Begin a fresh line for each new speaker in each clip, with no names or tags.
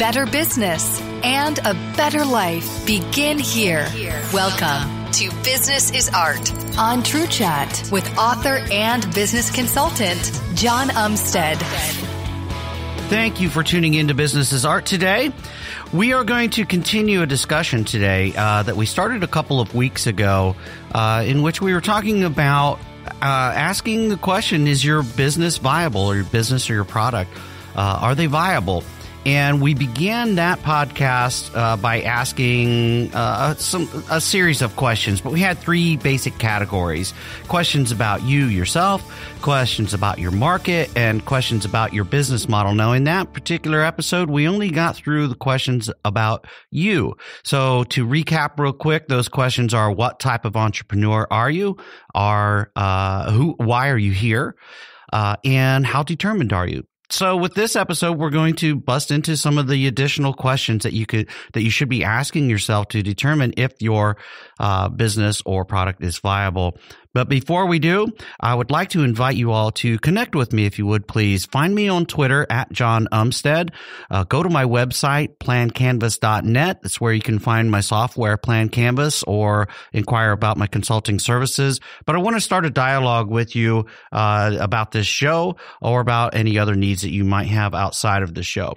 better business, and a better life begin here. Welcome to Business is Art on True Chat with author and business consultant Jon Umstead.
Thank you for tuning in to Business is Art today. We are going to continue a discussion today uh, that we started a couple of weeks ago, uh, in which we were talking about uh, asking the question: Is your business viable, or your business or your product? Uh, are they viable? And we began that podcast uh, by asking uh, some a series of questions, but we had three basic categories: questions about you yourself, questions about your market, and questions about your business model. Now, in that particular episode, we only got through the questions about you. So, to recap real quick, those questions are: What type of entrepreneur are you? Are uh, who? Why are you here? Uh, and how determined are you? So with this episode, we're going to bust into some of the additional questions that you could that you should be asking yourself to determine if your uh, business or product is viable. But before we do, I would like to invite you all to connect with me if you would please. Find me on Twitter at Jon Umstead. Uh, go to my website, plancanvas.net. That's where you can find my software, Plan Canvas, or inquire about my consulting services. But I want to start a dialogue with you uh, about this show or about any other needs that you might have outside of the show.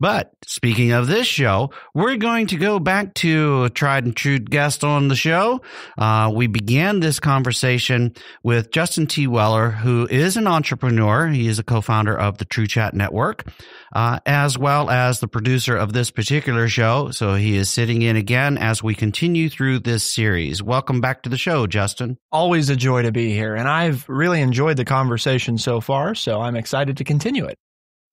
But speaking of this show, we're going to go back to a tried and true guest on the show. Uh, we began this conversation with Justin T. Weller, who is an entrepreneur. He is a co-founder of the True Chat Network, uh, as well as the producer of this particular show. So he is sitting in again as we continue through this series. Welcome back to the show, Justin.
Always a joy to be here, and I've really enjoyed the conversation so far. So I'm excited to continue it.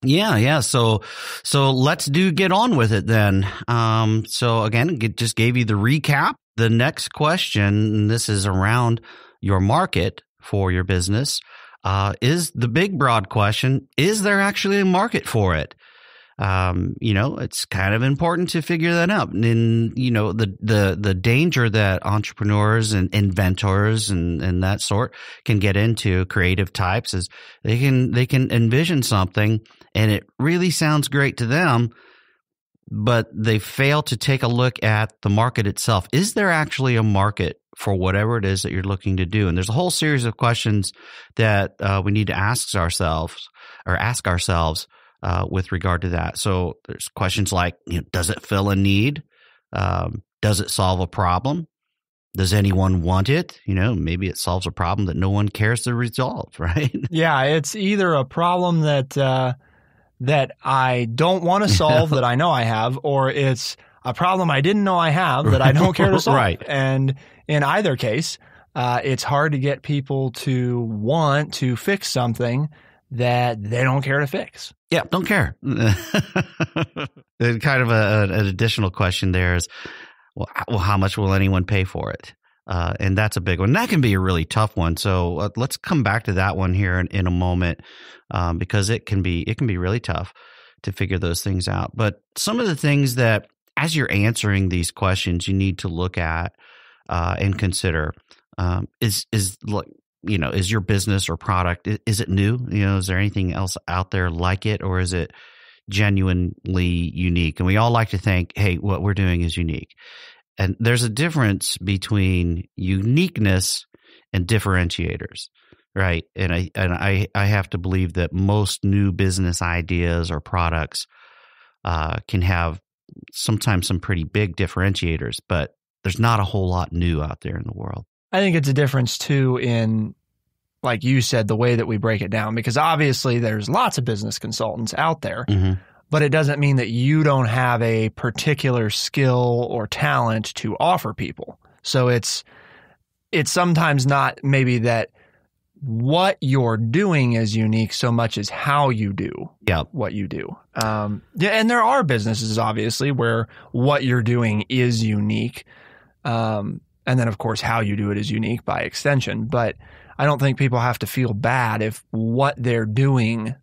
Yeah, yeah. So, so let's do get on with it then. Um, so again, just gave you the recap. The next question, this is around your market for your business uh, is the big broad question is there actually a market for it? Um, you know it's kind of important to figure that out. And you know the the the danger that entrepreneurs and inventors and and that sort can get into creative types is they can they can envision something and it really sounds great to them but they fail to take a look at the market itself is there actually a market for whatever it is that you're looking to do. And there's a whole series of questions that uh, we need to ask ourselves or ask ourselves uh, with regard to that. So there's questions like, you know, does it fill a need? Um, does it solve a problem? Does anyone want it? You know, maybe it solves a problem that no one cares to resolve, right?
Yeah, it's either a problem that uh, that I don't want to solve that I know I have, or it's a problem I didn't know I have that I don't care to solve.
right.
And in either case, uh, it's hard to get people to want to fix something that they don't care to fix.
Yeah, don't care. kind of a, an additional question there is, well, how much will anyone pay for it? Uh, and that's a big one. That can be a really tough one. So uh, let's come back to that one here in, in a moment, um, because it can be it can be really tough to figure those things out. But some of the things that, as you're answering these questions, you need to look at uh, and consider um, is is like you know is your business or product is it new you know is there anything else out there like it or is it genuinely unique and we all like to think hey what we're doing is unique and there's a difference between uniqueness and differentiators right and i and i i have to believe that most new business ideas or products uh, can have sometimes some pretty big differentiators but there's not a whole lot new out there in the world.
I think it's a difference too in like you said the way that we break it down because obviously there's lots of business consultants out there. Mm-hmm. But it doesn't mean that you don't have a particular skill or talent to offer people. So it's it's sometimes not maybe that what you're doing is unique so much as how you do
yep.
what you do. Um, yeah, and there are businesses obviously where what you're doing is unique. Um, and then, of course, how you do it is unique by extension. But I don't think people have to feel bad if what they're doing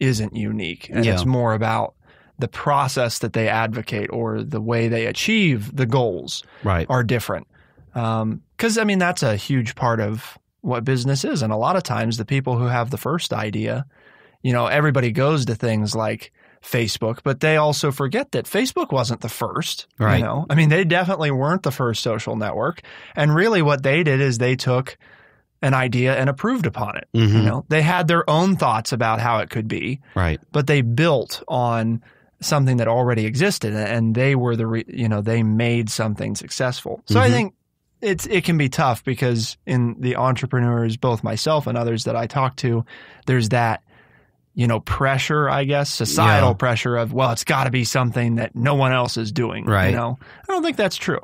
isn't unique. And yeah. it's more about the process that they advocate or the way they achieve the goals
right.
are different. Because, um, I mean, that's a huge part of what business is. And a lot of times, the people who have the first idea, you know, everybody goes to things like Facebook, but they also forget that Facebook wasn't the first.
Right.
You know, I mean, they definitely weren't the first social network. And really, what they did is they took an idea and approved upon it.
Mhm.
You know, they had their own thoughts about how it could be,
Right.
but they built on something that already existed, and they were the re, you know they made something successful. So I
Mhm.
think it's it can be tough because in the entrepreneurs, both myself and others that I talk to, there's that you know pressure, I guess, societal
Yeah.
pressure of well, it's got to be something that no one else is doing.
Right.
You know, I don't think that's true.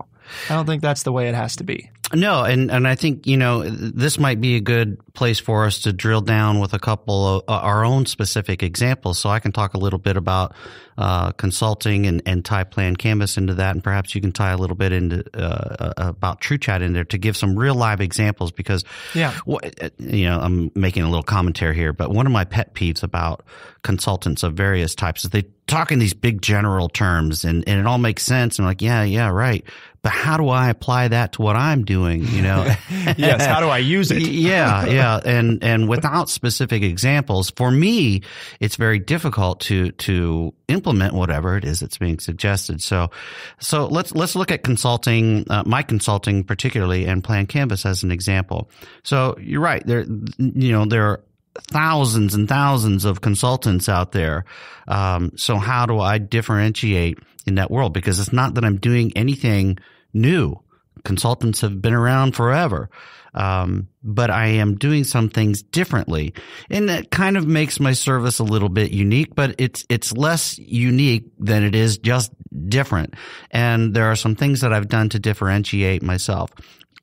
I don't think that's the way it has to be.
No, and, and I think, you know, this might be a good place for us to drill down with a couple of uh, our own specific examples. So I can talk a little bit about uh, consulting and, and tie Plan Canvas into that. And perhaps you can tie a little bit into uh, uh, about TrueChat in there to give some real live examples because,
Yeah.
what, you know, I'm making a little commentary here, but one of my pet peeves about consultants of various types is they talk in these big general terms and, and it all makes sense. And I'm like, yeah, yeah, right. But how do I apply that to what I'm doing? You know?
yes. How do I use it?
yeah, yeah, and and without specific examples, for me, it's very difficult to to implement whatever it is that's being suggested. So, so let's let's look at consulting, uh, my consulting particularly, and Plan Canvas as an example. So you're right. There, you know, there are thousands and thousands of consultants out there. Um, so how do I differentiate in that world? Because it's not that I'm doing anything new. Consultants have been around forever. Um, but I am doing some things differently. And that kind of makes my service a little bit unique, but it's, it's less unique than it is just different. And there are some things that I've done to differentiate myself.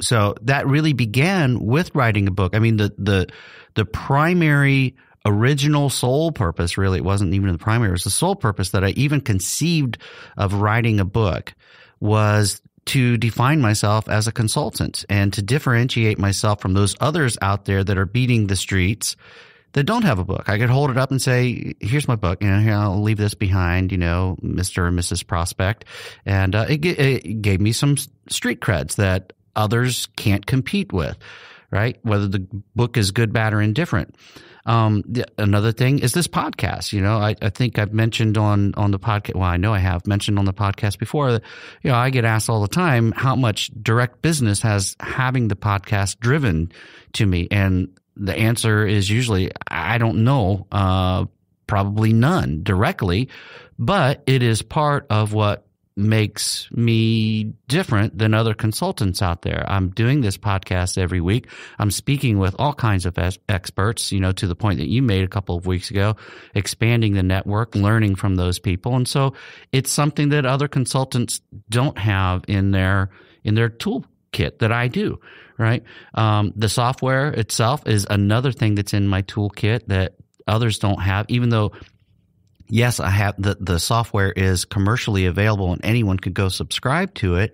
So that really began with writing a book. I mean, the, the, the primary original sole purpose, really, it wasn't even the primary, it was the sole purpose that I even conceived of writing a book was to define myself as a consultant and to differentiate myself from those others out there that are beating the streets that don't have a book. I could hold it up and say, "Here's my book. You know, here I'll leave this behind. You know, Mister and Mrs. Prospect," and uh, it, it gave me some street creds that others can't compete with. Right? Whether the book is good, bad, or indifferent. Um, the, another thing is this podcast. You know, I, I think I've mentioned on on the podcast. Well, I know I have mentioned on the podcast before that. You know, I get asked all the time how much direct business has having the podcast driven to me, and the answer is usually I don't know. Uh, probably none directly, but it is part of what makes me different than other consultants out there. I'm doing this podcast every week. I'm speaking with all kinds of experts, you know, to the point that you made a couple of weeks ago, expanding the network, learning from those people. And so it's something that other consultants don't have in their, in their toolkit that I do, right? Um, the software itself is another thing that's in my toolkit that others don't have, even though yes, I have the, the software is commercially available and anyone could go subscribe to it.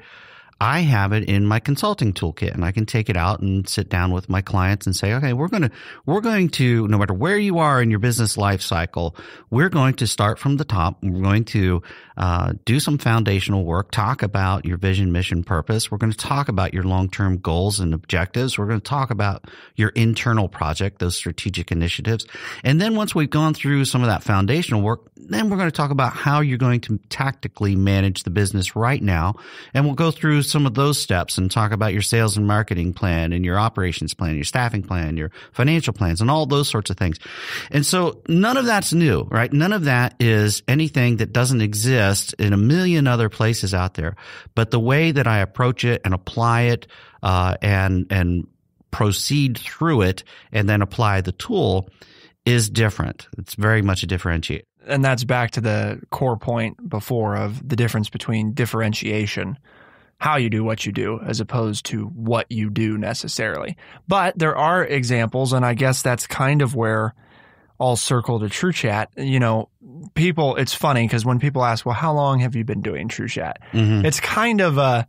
I have it in my consulting toolkit and I can take it out and sit down with my clients and say, okay, we're going to, we're going to, no matter where you are in your business life cycle, we're going to start from the top. We're going to uh, do some foundational work, talk about your vision, mission, purpose. We're going to talk about your long-term goals and objectives. We're going to talk about your internal project, those strategic initiatives. And then once we've gone through some of that foundational work, then we're going to talk about how you're going to tactically manage the business right now. And we'll go through some of those steps and talk about your sales and marketing plan and your operations plan, your staffing plan, your financial plans and all those sorts of things. And so none of that's new, right? None of that is anything that doesn't exist in a million other places out there. But the way that I approach it and apply it, uh, and, and proceed through it and then apply the tool is different. It's very much a differentiate.
and that's back to the core point before of the difference between differentiation, how you do what you do, as opposed to what you do necessarily. But there are examples, and I guess that's kind of where I'll circle to True Chat. You know, people, it's funny because when people ask, well, how long have you been doing True Chat?
Mhm.
It's kind of a,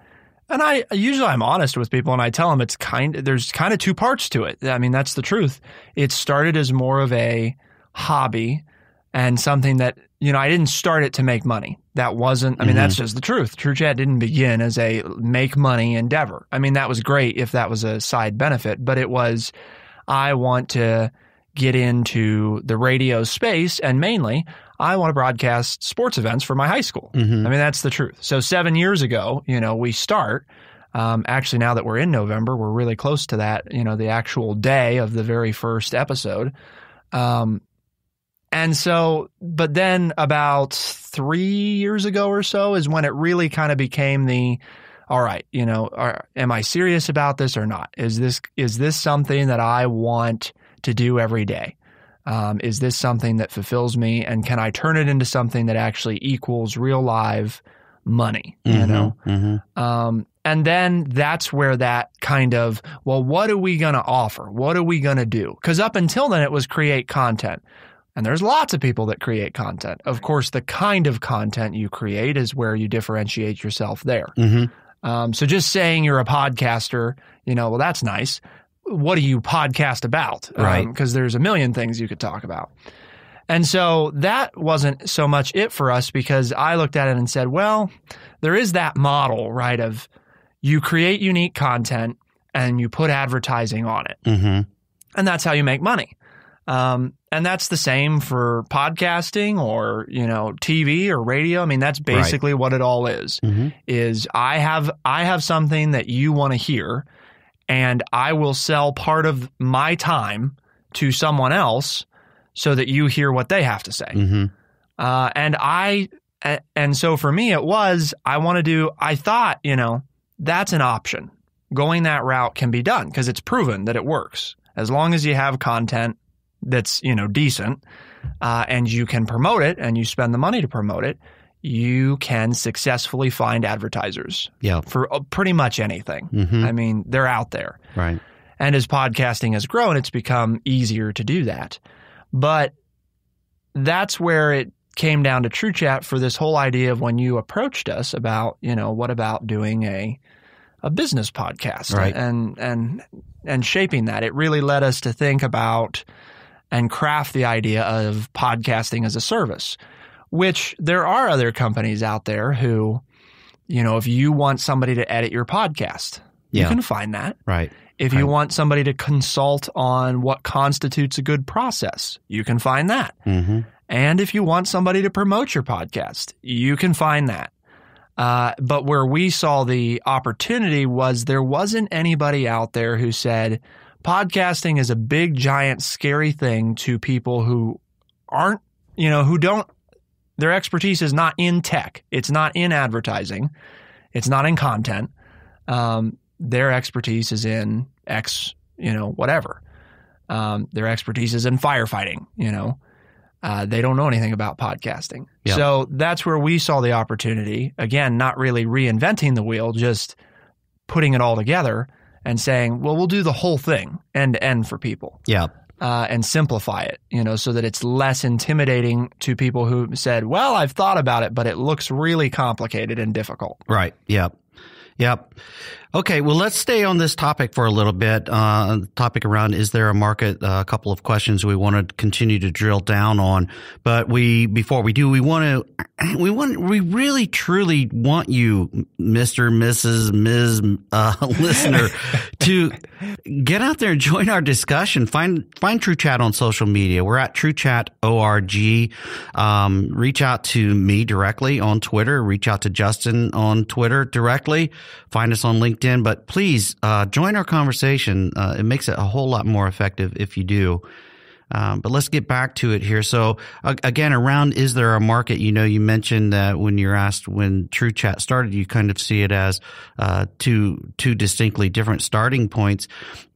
and I usually I'm honest with people and I tell them it's kind there's kind of two parts to it. I mean, that's the truth. It started as more of a hobby and something that, you know, I didn't start it to make money. That wasn't, I mean,
Mhm.
that's just the truth. True Chat didn't begin as a make money endeavor. I mean, that was great if that was a side benefit, but it was, I want to get into the radio space. And mainly, I want to broadcast sports events for my high school.
Mhm.
I mean, that's the truth. So seven years ago, you know, we start. Um, actually, now that we're in November, we're really close to that. You know, the actual day of the very first episode. Um, and so, but then about three years ago or so is when it really kind of became the, all right, you know, are, am I serious about this or not? Is this is this something that I want to do every day? Um, is this something that fulfills me, and can I turn it into something that actually equals real live money? You know,
Mhm.
um, and then that's where that kind of, well, what are we going to offer? What are we going to do? Because up until then, it was create content. And there's lots of people that create content. Of course, the kind of content you create is where you differentiate yourself there.
Mhm.
Um, so just saying you're a podcaster, you know, well, that's nice. What do you podcast about?
Right.
Because there's a million things you could talk about. And so that wasn't so much it for us because I looked at it and said, well, there is that model, right? Of you create unique content and you put advertising on it.
Mhm.
And that's how you make money. Um, and that's the same for podcasting or, you know, TV or radio. I mean, that's basically what it all is.
Mhm.
Is I have I have something that you want to hear and I will sell part of my time to someone else so that you hear what they have to say.
Mhm.
Uh, and I, and so for me, it was, I want to do, I thought, you know, that's an option. Going that route can be done because it's proven that it works. As long as you have content that's, you know, decent, uh, and you can promote it and you spend the money to promote it, you can successfully find advertisers
Yeah.
for uh, pretty much anything.
Mhm.
I mean, they're out there.
Right.
And as podcasting has grown, it's become easier to do that. But that's where it came down to True Chat for this whole idea of when you approached us about, you know, what about doing a a business podcast
Right.
and and and shaping that. It really led us to think about and craft the idea of podcasting as a service, which there are other companies out there who, you know, if you want somebody to edit your podcast, you can find that.
Right.
If you want somebody to consult on what constitutes a good process, you can find that.
Mhm.
And if you want somebody to promote your podcast, you can find that. Uh, but where we saw the opportunity was there wasn't anybody out there who said podcasting is a big, giant, scary thing to people who aren't, you know, who don't, their expertise is not in tech. It's not in advertising. It's not in content. Um, their expertise is in X, you know, whatever. Um, their expertise is in firefighting, you know. Uh, they don't know anything about podcasting.
Yeah.
So that's where we saw the opportunity. Again, not really reinventing the wheel, just putting it all together and saying, well, we'll do the whole thing end to end for people
Yeah.
uh, and simplify it, you know, so that it's less intimidating to people who said, well, I've thought about it, but it looks really complicated and difficult.
Right. Yep. Yep. Okay. Well, let's stay on this topic for a little bit. Uh, topic around is there a market? Uh, a couple of questions we want to continue to drill down on, but we before we do, we want to we want we really truly want you, Mister, Mrs., Ms. Uh, listener, to get out there and join our discussion. Find find True Chat on social media. We're at TrueChat.org. Um, reach out to me directly on Twitter. Reach out to Justin on Twitter directly. Find us on LinkedIn. But please uh, join our conversation. Uh, it makes it a whole lot more effective if you do. Um, but let's get back to it here. So again, around is there a market? You know, you mentioned that when you're asked when True Chat started, you kind of see it as uh, two two distinctly different starting points,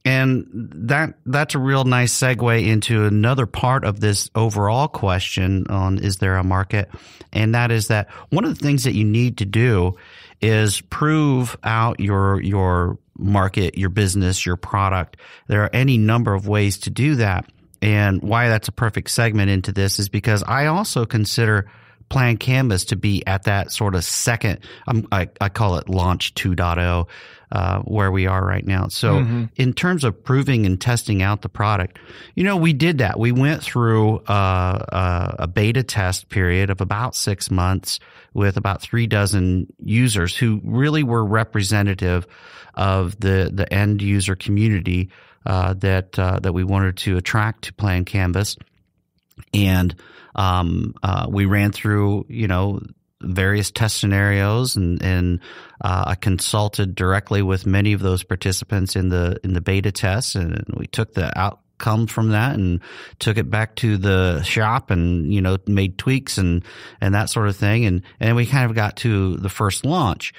and that that's a real nice segue into another part of this overall question on is there a market, and that is that one of the things that you need to do is prove out your your market, your business, your product. There are any number of ways to do that. And why that's a perfect segment into this is because I also consider Plan Canvas to be at that sort of second, um, I, I call it launch 2.0, uh, where we are right now. So in terms of proving and testing out the product, you know, we did that. We went through uh, uh, a beta test period of about six months with about three dozen users who really were representative of the, the end user community uh, that uh, that we wanted to attract to Plan Canvas, and um, uh, we ran through you know various test scenarios and and uh, I consulted directly with many of those participants in the in the beta test and we took the outcome from that and took it back to the shop and you know made tweaks and and that sort of thing. And and we kind of got to the first launch.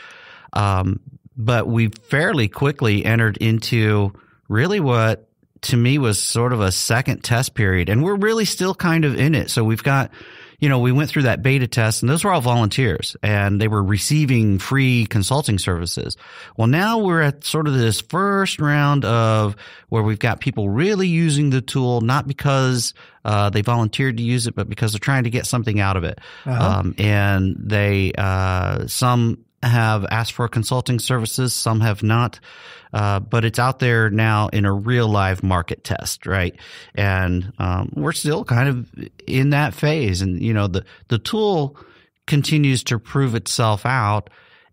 Um, but we fairly quickly entered into really what to me was sort of a second test period and we're really still kind of in it so we've got you know, we went through that beta test and those were all volunteers and they were receiving free consulting services. Well, now we're at sort of this first round of where we've got people really using the tool, not because uh, they volunteered to use it, but because they're trying to get something out of it. Uh-huh. Um, and they, uh, some have asked for consulting services, some have not. Uh, but it's out there now in a real live market test, right? And um, we're still kind of in that phase, and you know the the tool continues to prove itself out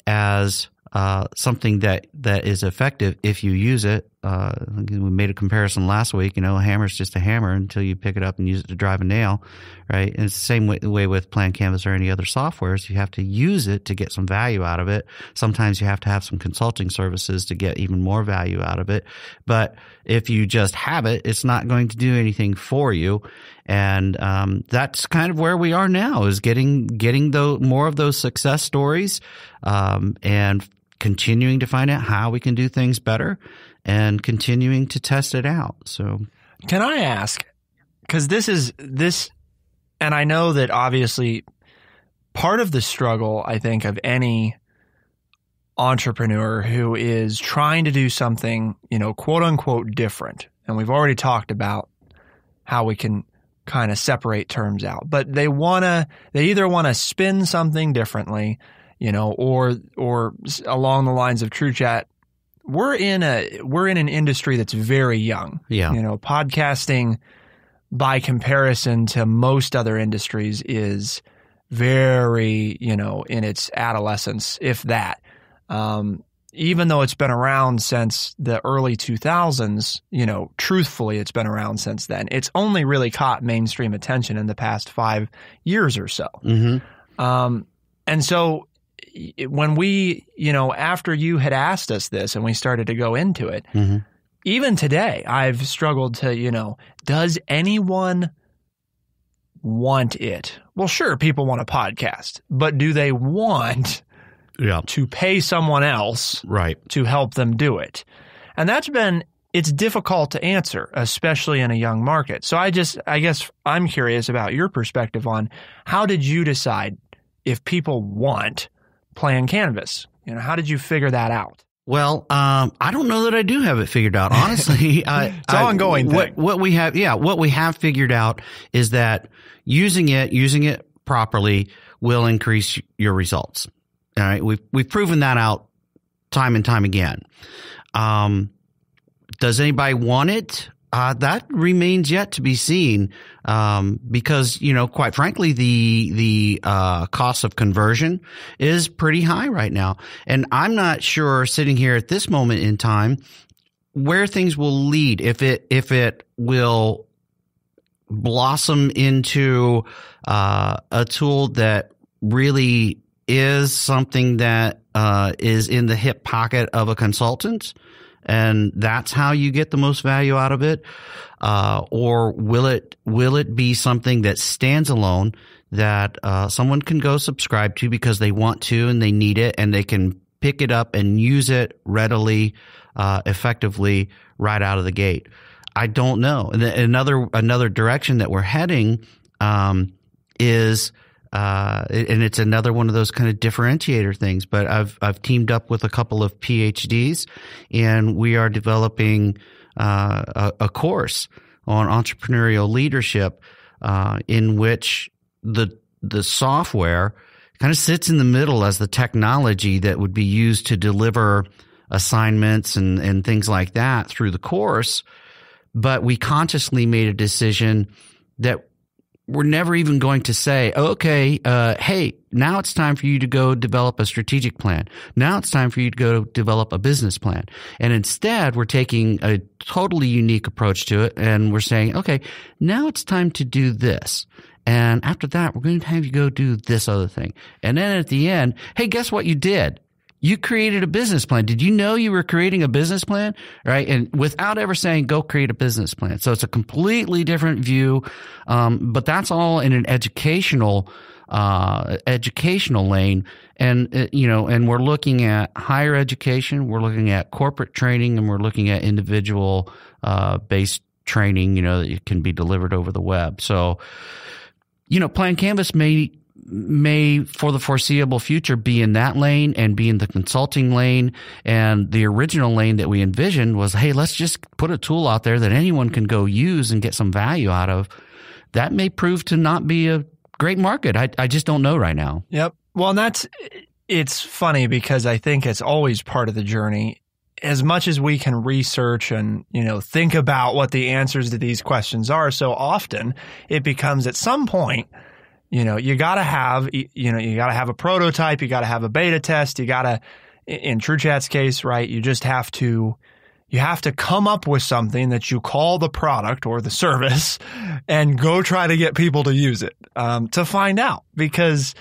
as uh, something that that is effective if you use it uh, we made a comparison last week. You know, a hammer is just a hammer until you pick it up and use it to drive a nail, right? And it's the same way, way with Plan Canvas or any other softwares. You have to use it to get some value out of it. Sometimes you have to have some consulting services to get even more value out of it. But if you just have it, it's not going to do anything for you. And um, that's kind of where we are now: is getting getting the more of those success stories um, and continuing to find out how we can do things better and continuing to test it out. So,
can I ask? Because this is this, and I know that obviously part of the struggle, I think, of any entrepreneur who is trying to do something, you know, quote unquote different. And we've already talked about how we can kind of separate terms out, but they want to, they either want to spin something differently, you know, or, or along the lines of True Chat, we're in a we're in an industry that's very young.
Yeah.
You know, podcasting by comparison to most other industries is very, you know, in its adolescence, if that. Um, even though it's been around since the early 2000s, you know, truthfully, it's been around since then. It's only really caught mainstream attention in the past five years or so.
Mm-hmm.
Um, and so when we, you know, after you had asked us this and we started to go into it, mm-hmm. even today, I've struggled to, you know, does anyone want it? Well, sure, people want a podcast, but do they want
yeah.
to pay someone else
right.
to help them do it? And that's been it's difficult to answer, especially in a young market. So I just I guess I'm curious about your perspective on how did you decide if people want plan Canvas? You know, how did you figure that out?
Well, um, I don't know that I do have it figured out. Honestly, I,
it's I, ongoing.
What, what we have, yeah, what we have figured out is that using it, using it properly, will increase your results. All right, we've we've proven that out time and time again. Um, does anybody want it? Uh, that remains yet to be seen, um, because you know, quite frankly, the the uh, cost of conversion is pretty high right now, and I'm not sure sitting here at this moment in time where things will lead. If it if it will blossom into uh, a tool that really is something that uh, is in the hip pocket of a consultant and that's how you get the most value out of it? Uh, or will it will it be something that stands alone that uh, someone can go subscribe to because they want to and they need it and they can pick it up and use it readily, uh, effectively right out of the gate? I don't know. And another another direction that we're heading um, is uh, and it's another one of those kind of differentiator things. But I've I've teamed up with a couple of PhDs, and we are developing uh, a, a, course on entrepreneurial leadership, uh, in which the the software kind of sits in the middle as the technology that would be used to deliver assignments and and things like that through the course. But we consciously made a decision that we're never even going to say, okay, uh, hey, now it's time for you to go develop a strategic plan. Now it's time for you to go develop a business plan. And instead, we're taking a totally unique approach to it. And we're saying, okay, now it's time to do this. And after that, we're going to have you go do this other thing. And then at the end, hey, guess what you did? You created a business plan. Did you know you were creating a business plan? Right. And without ever saying, go create a business plan. So it's a completely different view. Um, but that's all in an educational, uh, educational lane. And, uh, you know, and we're looking at higher education. We're looking at corporate training and we're looking at individual, uh, based training, you know, that can be delivered over the web. So, you know, Plan Canvas may may for the foreseeable future be in that lane and be in the consulting lane. And the original lane that we envisioned was hey let's just put a tool out there that anyone can go use and get some value out of. That may prove to not be a great market. I, I just don't know right now.
Yep. Well that's it's funny because i think it's always part of the journey. As much as we can research and you know think about what the answers to these questions are so often it becomes at some point you know, you got to have, you know, you got to have a prototype, you got to have a beta test, you got to, in TrueChat's case, right, you just have to, you have to come up with something that you call the product or the service and go try to get people to use it um, to find out. Because,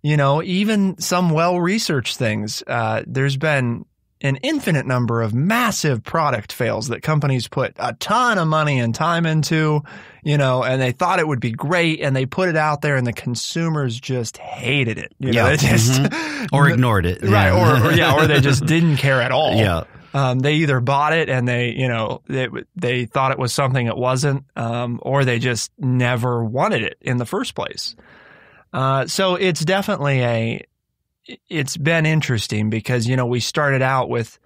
you know, even some well researched things, uh, there's been an infinite number of massive product fails that companies put a ton of money and time into, you know, and they thought it would be great and they put it out there and the consumers just hated it. You
yeah.
know,
just, mm-hmm. or ignored it.
Right.
Yeah.
Or, yeah, or they just didn't care at all.
Yeah.
Um, they either bought it and they, you know, they, they thought it was something it wasn't, um, or they just never wanted it in the first place. Uh, so it's definitely a, it's been interesting because, you know, we started out with,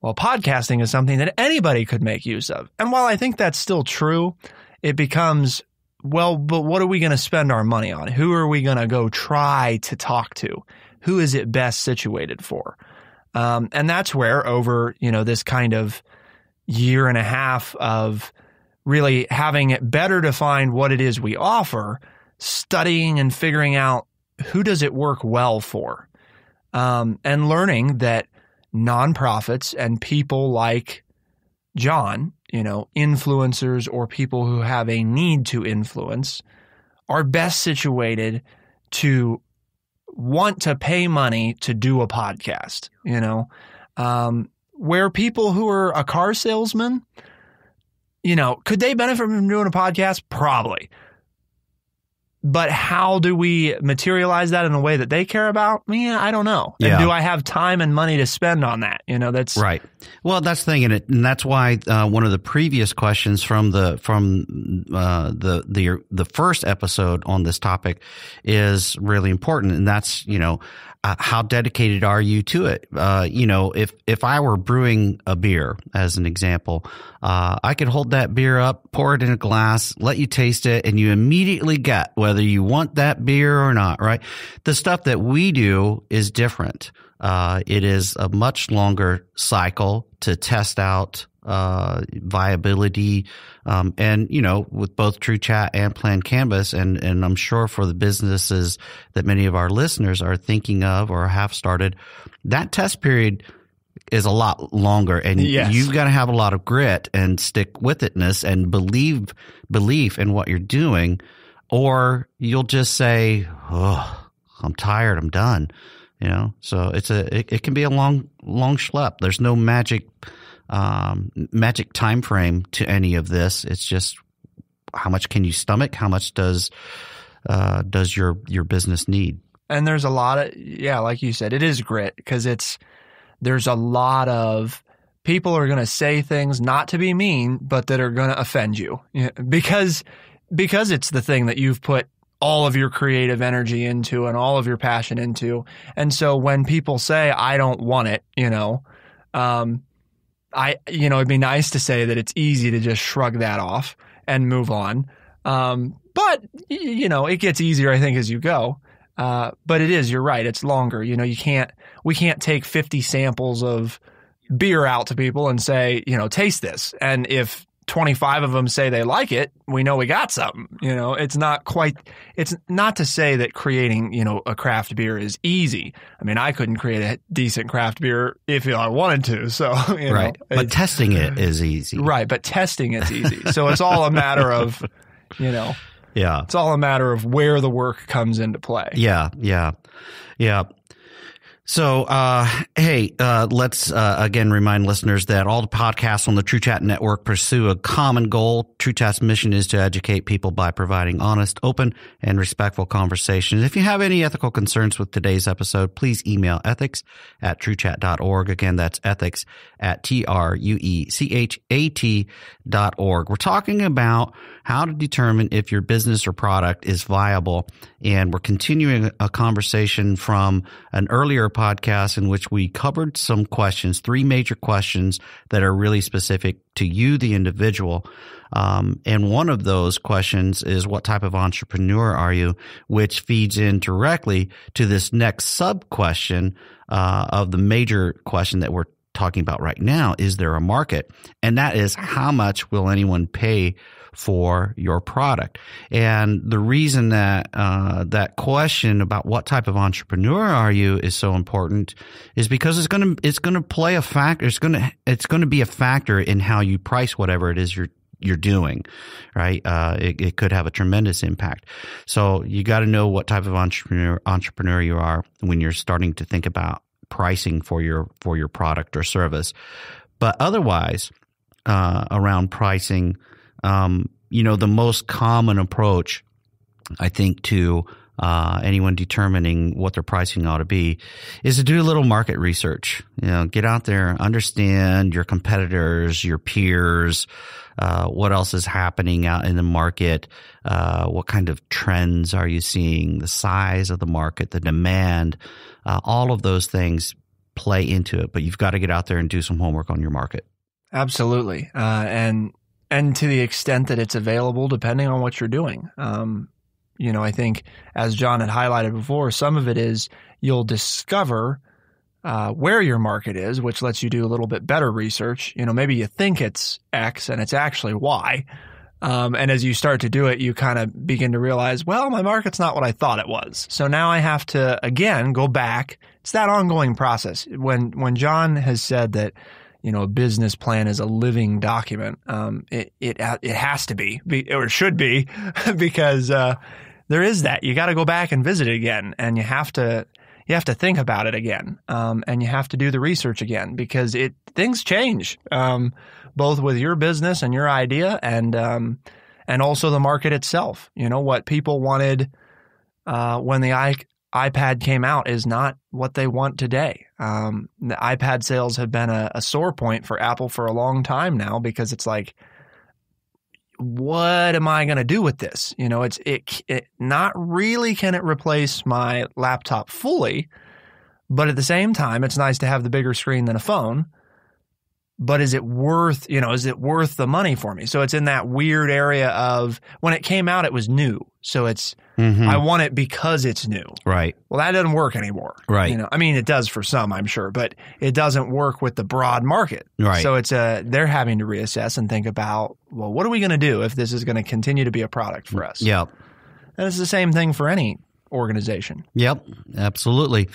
well, podcasting is something that anybody could make use of. And while I think that's still true, it becomes, well, but what are we going to spend our money on? Who are we going to go try to talk to? Who is it best situated for? Um, and that's where over, you know, this kind of year and a half of really having it better define what it is we offer, studying and figuring out who does it work well for? Um, and learning that nonprofits and people like Jon, you know, influencers or people who have a need to influence are best situated to want to pay money to do a podcast, you know, um, where people who are a car salesman, you know, could they benefit from doing a podcast? Probably but how do we materialize that in a way that they care about? Yeah, I don't know. And
yeah.
do I have time and money to spend on that? You know, that's
right. Well, that's the thing, and, it, and that's why uh, one of the previous questions from the from uh, the the the first episode on this topic is really important, and that's you know uh, how dedicated are you to it? Uh, you know, if if I were brewing a beer, as an example, uh, I could hold that beer up, pour it in a glass, let you taste it, and you immediately get whether you want that beer or not. Right? The stuff that we do is different. Uh, it is a much longer cycle to test out uh, viability, um, and you know, with both True Chat and Plan Canvas, and and I'm sure for the businesses that many of our listeners are thinking of or have started, that test period is a lot longer, and
yes.
you've got to have a lot of grit and stick with itness and believe belief in what you're doing, or you'll just say, "Oh, I'm tired, I'm done." You know, so it's a it, it can be a long long schlep. There's no magic um, magic time frame to any of this. It's just how much can you stomach? How much does uh, does your your business need?
And there's a lot of yeah, like you said, it is grit because it's there's a lot of people are going to say things not to be mean, but that are going to offend you because because it's the thing that you've put all of your creative energy into and all of your passion into. And so when people say I don't want it, you know, um, I, you know, it'd be nice to say that it's easy to just shrug that off and move on. Um, but you know, it gets easier, I think, as you go. Uh, but it is, you're right. It's longer. You know, you can't, we can't take 50 samples of beer out to people and say, you know, taste this. And if 25 of them say they like it, we know we got something. You know, it's not quite, it's not to say that creating, you know, a craft beer is easy. I mean, I couldn't create a decent craft beer if I wanted to. So,
right.
Know,
but testing it is easy.
Right. But testing it's easy. so it's all a matter of, you know,
yeah.
It's all a matter of where the work comes into play.
Yeah. Yeah. Yeah. So, uh, hey, uh, let's uh, again remind listeners that all the podcasts on the True Chat Network pursue a common goal. True Chat's mission is to educate people by providing honest, open, and respectful conversations. If you have any ethical concerns with today's episode, please email ethics at truechat.org. Again, that's ethics at T-R-U-E-C-H-A-T dot org. We're talking about how to determine if your business or product is viable. And we're continuing a conversation from an earlier podcast in which we covered some questions, three major questions that are really specific to you, the individual. Um, and one of those questions is what type of entrepreneur are you, which feeds in directly to this next sub question uh, of the major question that we're talking about right now. Is there a market? And that is how much will anyone pay for your product. And the reason that uh, that question about what type of entrepreneur are you is so important is because it's going to it's going to play a factor. It's going to it's going to be a factor in how you price whatever it is you're you're doing, right? Uh, it, it, could have a tremendous impact. So you got to know what type of entrepreneur entrepreneur you are when you're starting to think about pricing for your for your product or service. But otherwise, uh, around pricing, um, you know, the most common approach, I think, to uh, anyone determining what their pricing ought to be is to do a little market research. You know, get out there, understand your competitors, your peers, uh, what else is happening out in the market, uh, what kind of trends are you seeing, the size of the market, the demand, uh, all of those things play into it. But you've got to get out there and do some homework on your market.
Absolutely, uh, and and to the extent that it's available, depending on what you're doing. Um, you know, I think as Jon had highlighted before, some of it is you'll discover uh, where your market is, which lets you do a little bit better research. You know, maybe you think it's X and it's actually Y. Um, and as you start to do it, you kind of begin to realize, well, my market's not what I thought it was. So now I have to again go back. It's that ongoing process. When when Jon has said that you know, a business plan is a living document. Um, it, it, it has to be, or it should be, because, uh, there is that. You got to go back and visit it again and you have to, you have to think about it again. Um, and you have to do the research again because it, things change, um, both with your business and your idea and, um, and also the market itself. You know, what people wanted, uh, when the iPad came out is not what they want today. Um, the iPad sales have been a, a, sore point for Apple for a long time now because it's like, what am I going to do with this? You know, it's it, it not really can it replace my laptop fully, but at the same time, it's nice to have the bigger screen than a phone but is it worth, you know, is it worth the money for me? So it's in that weird area of when it came out, it was new. So it's, mm-hmm. I want it because it's new.
Right.
Well, that doesn't work anymore.
Right.
You know, I mean, it does for some, I'm sure, but it doesn't work with the broad market.
Right.
So it's a, they're having to reassess and think about, well, what are we going to do if this is going to continue to be a product for us?
Yeah.
And it's the same thing for any organization.
Yep, absolutely.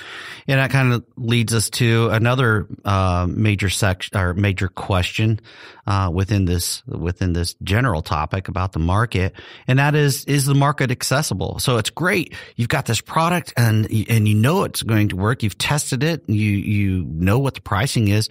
And that kind of leads us to another uh, major section or major question uh, within this within this general topic about the market, and that is is the market accessible? So it's great. You've got this product, and and you know it's going to work. You've tested it. You you know what the pricing is.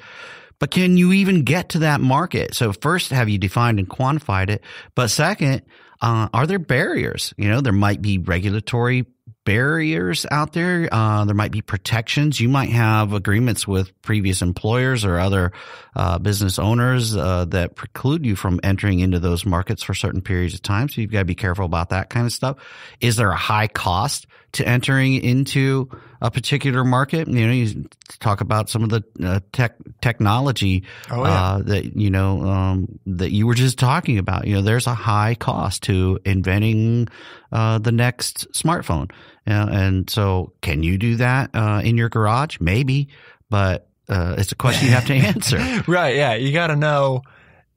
But can you even get to that market? So first, have you defined and quantified it? But second, uh, are there barriers? You know, there might be regulatory barriers out there. Uh, there might be protections. You might have agreements with previous employers or other uh, business owners uh, that preclude you from entering into those markets for certain periods of time. So you've got to be careful about that kind of stuff. Is there a high cost to entering into a particular market? You know, you talk about some of the uh, tech technology
oh, yeah.
Uh, that you know um, that you were just talking about. You know, there's a high cost to inventing uh, the next smartphone. Uh, and so, can you do that uh, in your garage? Maybe, but uh, it's a question you have to answer.
right. Yeah. You got to know.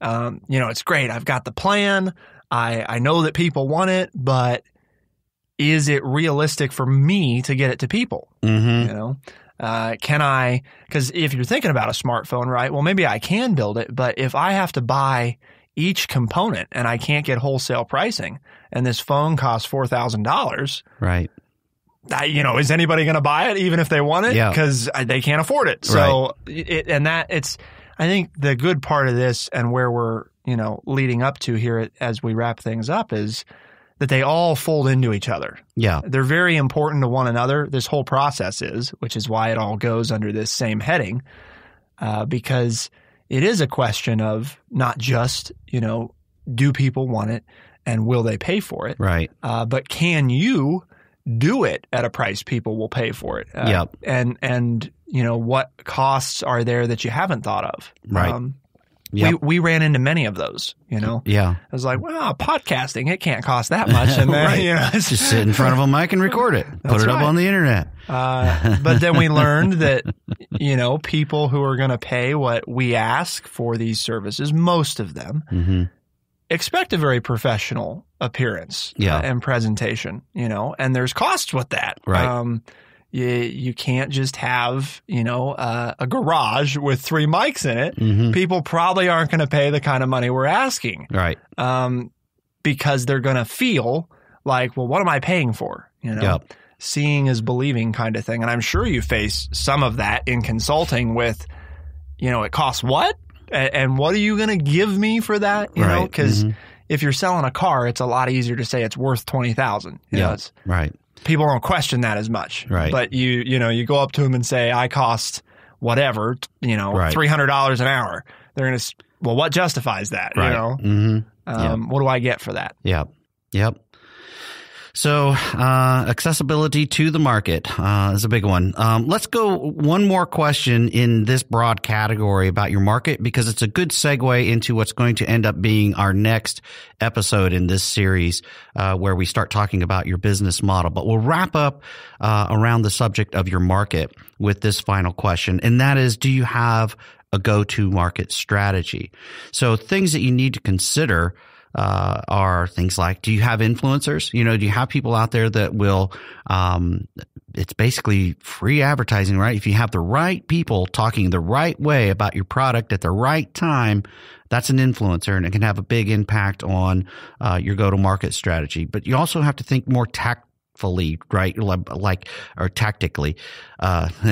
Um, you know, it's great. I've got the plan. I, I know that people want it, but is it realistic for me to get it to people?
Mm-hmm.
You know, uh, can I? Because if you're thinking about a smartphone, right? Well, maybe I can build it, but if I have to buy each component and I can't get wholesale pricing, and this phone costs four thousand dollars,
Right.
I, you know, is anybody going to buy it even if they want it?
Yeah.
Because they can't afford it. So, it, and that it's, I think the good part of this and where we're, you know, leading up to here as we wrap things up is that they all fold into each other.
Yeah.
They're very important to one another. This whole process is, which is why it all goes under this same heading, uh, because it is a question of not just, you know, do people want it and will they pay for it?
Right.
uh, but can you do it at a price people will pay for it? Uh,
Yep.
And and you know what costs are there that you haven't thought of?
Right.
Um,
Yep.
We we ran into many of those. You know,
Yeah.
I was like, well, podcasting it can't cost that much, and then
Right.
you know,
Just sit in front of a mic and record it. Put it up on the internet.
Uh, but then we learned that, you know, people who are going to pay what we ask for these services, most of them
hmm
expect a very professional appearance
Yeah.
uh, and presentation, you know, and there's costs with that.
Right.
Um, you, you can't just have, you know, uh, a garage with three mics in it.
hmm
People probably aren't going to pay the kind of money we're asking
Right.
um, because they're going to feel like, well, what am I paying for? You know,
Yep.
seeing is believing kind of thing. And I'm sure you face some of that in consulting with, you know, it costs what? And what are you going to give me for that? You know,
Right.
because
Mhm.
if you're selling a car, it's a lot easier to say it's worth 20,000. You know,
Yeah. Right.
people don't question that as much.
Right.
But you, you know, you go up to them and say, I cost whatever, you know,
Right.
$300 an hour. They're going to, well, what justifies that?
Right.
You know,
hmm
um, what do I get for that?
Yep. Yep. So, uh, accessibility to the market uh, is a big one. Um, let's go one more question in this broad category about your market because it's a good segue into what's going to end up being our next episode in this series, uh, where we start talking about your business model. But we'll wrap up uh, around the subject of your market with this final question, and that is: Do you have a go-to market strategy? So, things that you need to consider uh, are things like do you have influencers? You know do you have people out there that will um, it's basically free advertising right? If you have the right people talking the right way about your product at the right time that's an influencer and it can have a big impact on uh, your go to market strategy. But you also have to think more tactfully right? Like or tactically uh,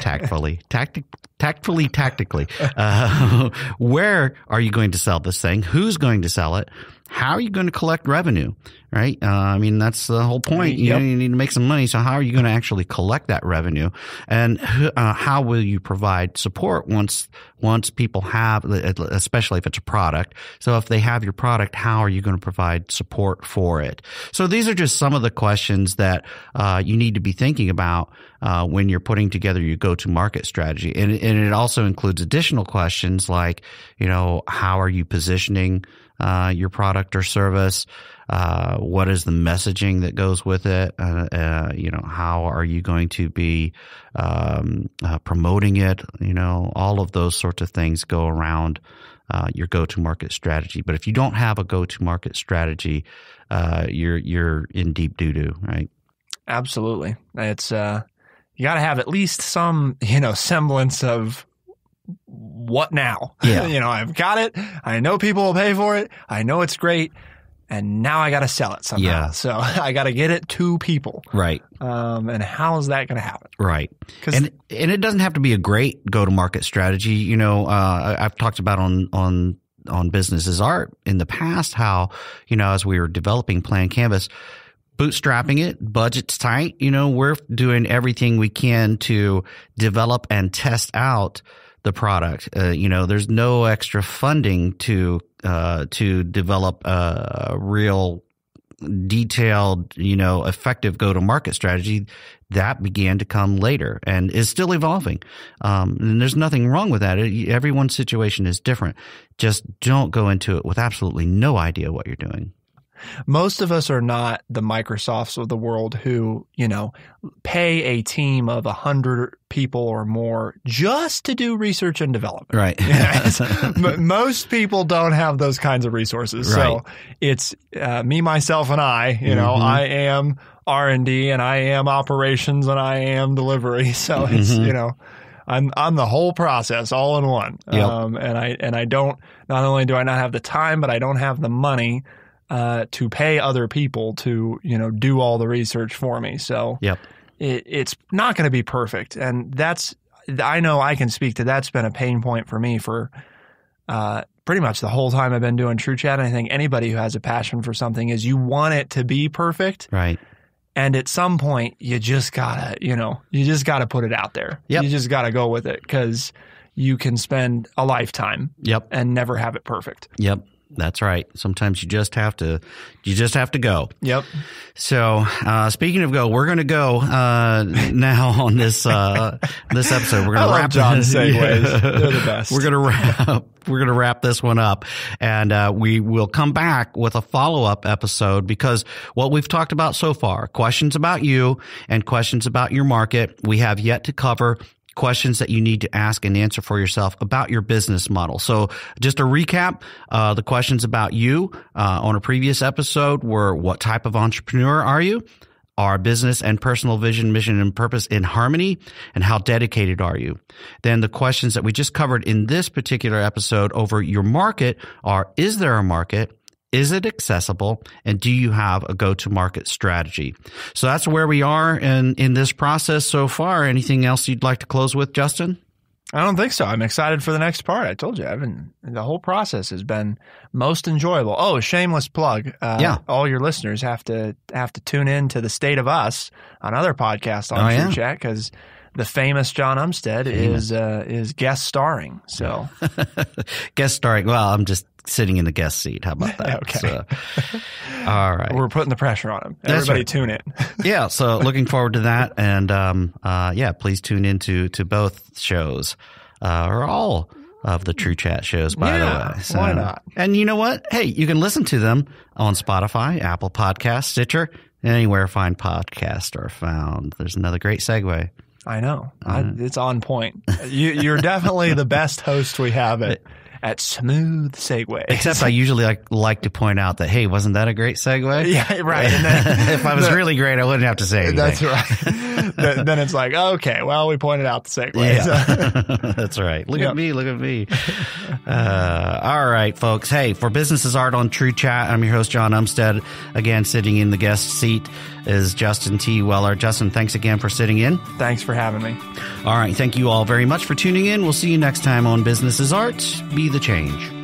tactfully tactic tactfully tactically. Uh, where are you going to sell this thing? Who's going to sell it how are you going to collect revenue right? Uh, i mean that's the whole point. You,
Yep.
know, you need to make some money. So how are you going to actually collect that revenue? And uh, how will you provide support once once people have especially if it's a product? So if they have your product how are you going to provide support for it? So these are just some of the questions that uh, you need to be thinking about uh, when you're putting together your go-to-market strategy, and, and it also includes additional questions like, you know, how are you positioning uh, your product or service? Uh, what is the messaging that goes with it? Uh, uh, you know, how are you going to be um, uh, promoting it? You know, all of those sorts of things go around uh, your go-to-market strategy. But if you don't have a go-to-market strategy, you're you're in deep doo-doo, right?
Absolutely. It's, you got to have at least some, you know, semblance of what now?
Yeah.
you know, I've got it. I know people will pay for it. I know it's great. And now I got to sell it somehow.
Yeah.
So I got to get it to people.
Right.
Um, and how is that going to happen?
Right. and and it doesn't have to be a great go to market strategy. You know, uh, I've talked about on on on business as art in the past how you know as we were developing Plan Canvas, bootstrapping it, budget's tight. You know, we're doing everything we can to develop and test out the product. Uh, you know, there's no extra funding to uh, to develop a, a real detailed, you know, effective go to market strategy that began to come later and is still evolving. Um, and there's nothing wrong with that. Everyone's situation is different. Just don't go into it with absolutely no idea what you're doing.
Most of us are not the Microsofts of the world who, you know, pay a team of a hundred people or more just to do research and development.
Right.
Most people don't have those kinds of resources. So it's uh, me, myself, and I. You know,
Mhm.
I am R and D, and I am operations, and I am delivery. So it's
Mhm.
you know. I'm I'm the whole process all in one.
Yep.
Um, and I and I don't not only do I not have the time, but I don't have the money uh, to pay other people to you know do all the research for me. So
Yep.
it, it's not going to be perfect, and that's I know I can speak to that's been a pain point for me for uh, pretty much the whole time I've been doing True Chat. And I think anybody who has a passion for something is you want it to be perfect,
Right.
and at some point you just gotta you know you just gotta put it out there.
Yep.
You just gotta go with it because you can spend a lifetime
Yep.
and never have it perfect.
Yep. That's right. Sometimes you just have to, you just have to go.
Yep.
So, uh, speaking of go, we're going to go uh, now on this uh, this episode. We're going to wrap
Jon's segues.
Yeah.
They're the best.
We're going to wrap. We're going to wrap this one up, and uh, we will come back with a follow up episode because what we've talked about so far, questions about you and questions about your market, we have yet to cover questions that you need to ask and answer for yourself about your business model. So just a recap, uh, the questions about you uh, on a previous episode were what type of entrepreneur are you? Are business and personal vision, mission, and purpose in harmony? And how dedicated are you? Then the questions that we just covered in this particular episode over your market are, is there a market? Is it accessible? And do you have a go to market strategy? So that's where we are in, in this process so far. Anything else you'd like to close with, Justin?
I don't think so. I'm excited for the next part. I told you, I've been the whole process has been most enjoyable. Oh, shameless plug. Uh,
Yeah.
all your listeners have to have to tune in to the State of Us, another podcast on
Oh,
True
yeah.
Chat, because the famous Jon Umstead is uh, is guest starring. So
guest starring. Well, I'm just sitting in the guest seat. How about that?
Okay.
So, all right.
we're putting the pressure on him.
That's
Everybody
right.
tune in.
yeah, so looking forward to that, and um, uh, yeah, please tune into to both shows uh, or all of the True Chat shows. By
Yeah,
the way, So-
why not?
And you know what? Hey, you can listen to them on Spotify, Apple Podcast, Stitcher, anywhere fine podcasts are found. There's another great segue.
I know. I, it's on point. You, you're definitely the best host we have at, at smooth segue.
Except I usually like, like to point out that hey, wasn't that a great segue?
yeah, right. And then,
if I was really great, I wouldn't have to say anything.
That's right. Then, then it's like, okay, well, we pointed out the segue.
Yeah, that's right. Look
Yep.
at me. Look at me. Uh, all right, folks. Hey, for Business Is Art on True Chat, I'm your host, Jon Umstead. Again, sitting in the guest seat is Justin T. Weller. Justin, thanks again for sitting in.
Thanks for having me.
All right. Thank you all very much for tuning in. We'll see you next time on Business Is Art. Be the change.